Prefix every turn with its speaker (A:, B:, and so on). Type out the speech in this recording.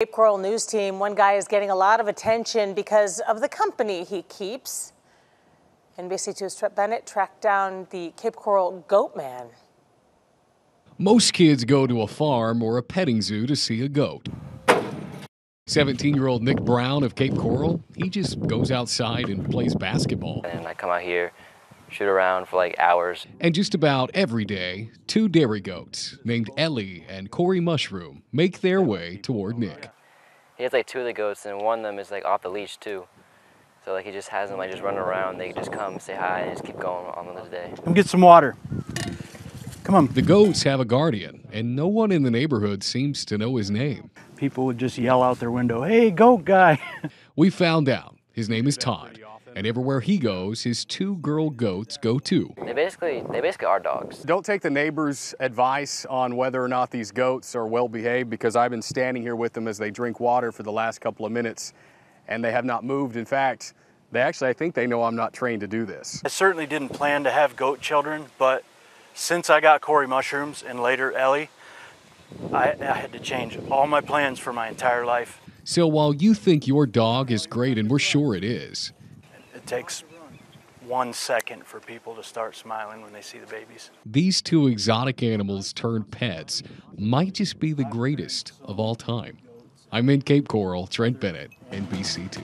A: Cape Coral News Team, one guy is getting a lot of attention because of the company he keeps. NBC2's Trip Bennett tracked down the Cape Coral Goat Man.
B: Most kids go to a farm or a petting zoo to see a goat. 17 year old Nick Brown of Cape Coral, he just goes outside and plays basketball.
C: And I come out here, shoot around for like hours.
B: And just about every day, two dairy goats named Ellie and Corey Mushroom make their way toward Nick.
C: He has like two of the goats, and one of them is like off the leash too. So like he just has them like just running around. They just come, say hi, and just keep going on with his day.
D: Come get some water. Come on.
B: The goats have a guardian, and no one in the neighborhood seems to know his name.
D: People would just yell out their window, "Hey, goat guy!"
B: We found out his name is Todd, and everywhere he goes, his two girl goats go too.
C: They basically they basically are dogs.
E: Don't take the neighbors' advice on whether or not these goats are well behaved because I've been standing here with them as they drink water for the last couple of minutes and they have not moved. In fact, they actually, I think they know I'm not trained to do this.
D: I certainly didn't plan to have goat children, but since I got Corey mushrooms and later Ellie, I, I had to change all my plans for my entire life.
B: So while you think your dog is great, and we're sure it is,
D: It takes one second for people to start smiling when they see the babies.
B: these two exotic animals turned pets might just be the greatest of all time. I'm in Cape Coral, Trent Bennett, NBC2.